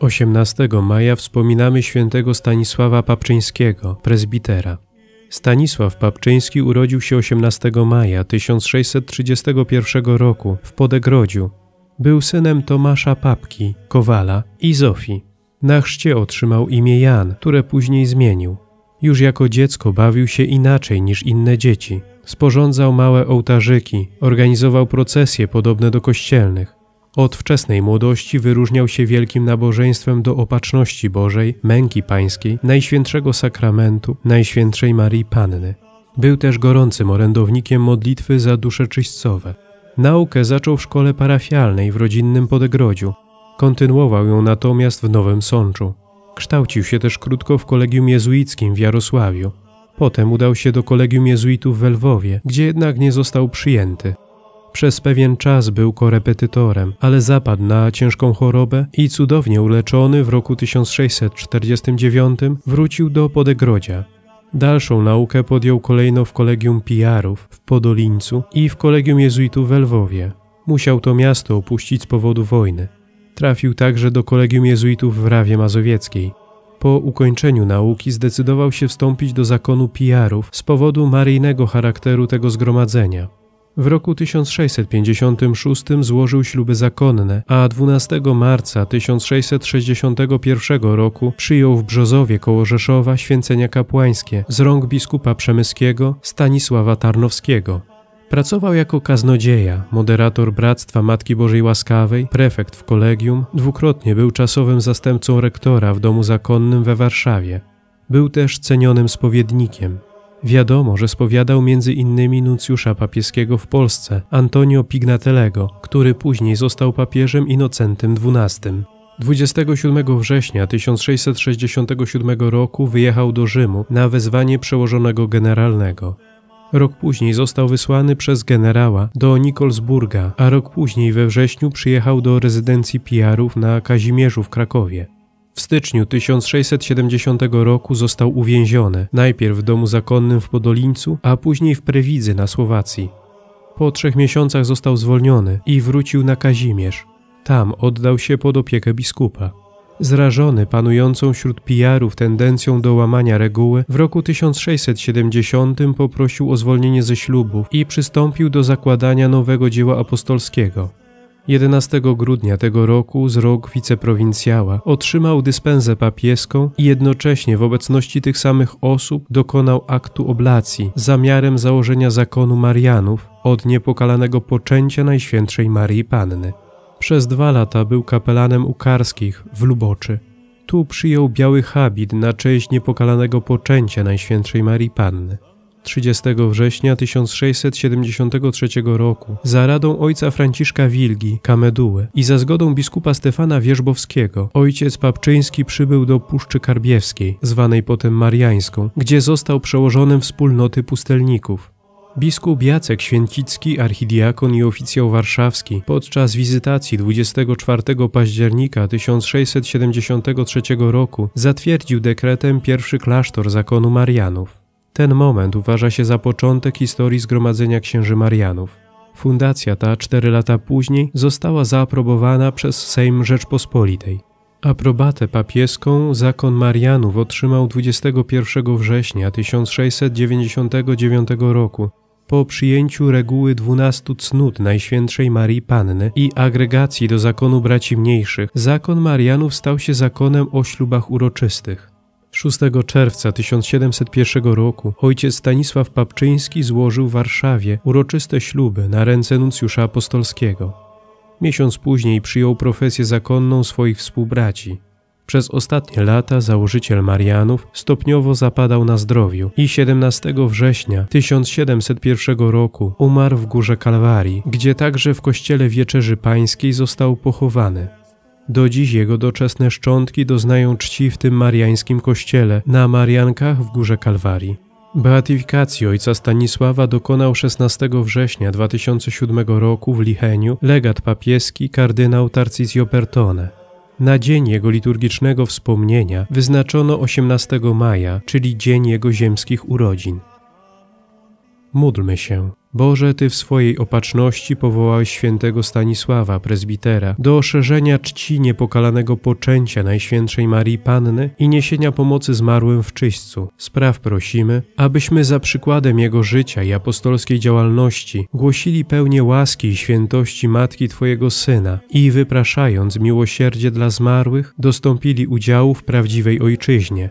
18 maja wspominamy świętego Stanisława Papczyńskiego, prezbitera. Stanisław Papczyński urodził się 18 maja 1631 roku w Podegrodziu. Był synem Tomasza Papki, Kowala i Zofii. Na chrzcie otrzymał imię Jan, które później zmienił. Już jako dziecko bawił się inaczej niż inne dzieci. Sporządzał małe ołtarzyki, organizował procesje podobne do kościelnych. Od wczesnej młodości wyróżniał się wielkim nabożeństwem do opatrzności Bożej, męki pańskiej, Najświętszego Sakramentu, Najświętszej Marii Panny. Był też gorącym orędownikiem modlitwy za dusze czyśćcowe. Naukę zaczął w szkole parafialnej w rodzinnym Podegrodziu. Kontynuował ją natomiast w Nowym Sączu. Kształcił się też krótko w kolegium jezuickim w Jarosławiu. Potem udał się do kolegium jezuitów w Lwowie, gdzie jednak nie został przyjęty. Przez pewien czas był korepetytorem, ale zapadł na ciężką chorobę i cudownie uleczony w roku 1649 wrócił do Podegrodzia. Dalszą naukę podjął kolejno w kolegium Pijarów w Podolińcu i w kolegium jezuitów w Lwowie. Musiał to miasto opuścić z powodu wojny. Trafił także do kolegium jezuitów w Rawie Mazowieckiej. Po ukończeniu nauki zdecydował się wstąpić do zakonu Pijarów z powodu maryjnego charakteru tego zgromadzenia. W roku 1656 złożył śluby zakonne, a 12 marca 1661 roku przyjął w Brzozowie koło Rzeszowa święcenia kapłańskie z rąk biskupa przemyskiego Stanisława Tarnowskiego. Pracował jako kaznodzieja, moderator Bractwa Matki Bożej Łaskawej, prefekt w kolegium, dwukrotnie był czasowym zastępcą rektora w domu zakonnym we Warszawie. Był też cenionym spowiednikiem. Wiadomo, że spowiadał między innymi nuncjusza papieskiego w Polsce, Antonio Pignatelego, który później został papieżem Inocentym XII. 27 września 1667 roku wyjechał do Rzymu na wezwanie przełożonego generalnego. Rok później został wysłany przez generała do Nikolsburga, a rok później we wrześniu przyjechał do rezydencji Pijarów na Kazimierzu w Krakowie. W styczniu 1670 roku został uwięziony, najpierw w domu zakonnym w Podolińcu, a później w Prewidzy na Słowacji. Po trzech miesiącach został zwolniony i wrócił na Kazimierz. Tam oddał się pod opiekę biskupa. Zrażony panującą wśród pijarów tendencją do łamania reguły, w roku 1670 poprosił o zwolnienie ze ślubów i przystąpił do zakładania nowego dzieła apostolskiego. 11 grudnia tego roku z rok wiceprowincjała otrzymał dyspensę papieską i jednocześnie w obecności tych samych osób dokonał aktu oblacji zamiarem założenia zakonu Marianów od niepokalanego poczęcia Najświętszej Marii Panny. Przez dwa lata był kapelanem u Karskich w Luboczy. Tu przyjął biały habit na cześć niepokalanego poczęcia Najświętszej Marii Panny. 30 września 1673 roku za radą ojca Franciszka Wilgi, Kameduły i za zgodą biskupa Stefana Wierzbowskiego ojciec Papczyński przybył do Puszczy Karbiewskiej, zwanej potem Mariańską, gdzie został przełożonym wspólnoty pustelników. Biskup Jacek Święcicki, archidiakon i oficjał warszawski, podczas wizytacji 24 października 1673 roku zatwierdził dekretem pierwszy klasztor zakonu Marianów. Ten moment uważa się za początek historii zgromadzenia księży Marianów. Fundacja ta cztery lata później została zaaprobowana przez Sejm Rzeczpospolitej. Aprobatę papieską zakon Marianów otrzymał 21 września 1699 roku po przyjęciu reguły dwunastu cnót Najświętszej Marii Panny i agregacji do zakonu braci mniejszych, zakon Marianów stał się zakonem o ślubach uroczystych. 6 czerwca 1701 roku ojciec Stanisław Papczyński złożył w Warszawie uroczyste śluby na ręce nuncjusza apostolskiego. Miesiąc później przyjął profesję zakonną swoich współbraci. Przez ostatnie lata założyciel Marianów stopniowo zapadał na zdrowiu i 17 września 1701 roku umarł w Górze Kalwarii, gdzie także w kościele Wieczerzy Pańskiej został pochowany. Do dziś jego doczesne szczątki doznają czci w tym mariańskim kościele na Mariankach w Górze Kalwarii. Beatyfikacji ojca Stanisława dokonał 16 września 2007 roku w Licheniu legat papieski kardynał Tarcisio Bertone. Na dzień jego liturgicznego wspomnienia wyznaczono 18 maja, czyli dzień jego ziemskich urodzin. Módlmy się. Boże, Ty w swojej opatrzności powołałeś świętego Stanisława, prezbitera, do szerzenia czci niepokalanego poczęcia Najświętszej Marii Panny i niesienia pomocy zmarłym w czyśćcu. Spraw prosimy, abyśmy za przykładem Jego życia i apostolskiej działalności głosili pełnię łaski i świętości Matki Twojego Syna i wypraszając miłosierdzie dla zmarłych, dostąpili udziału w prawdziwej Ojczyźnie,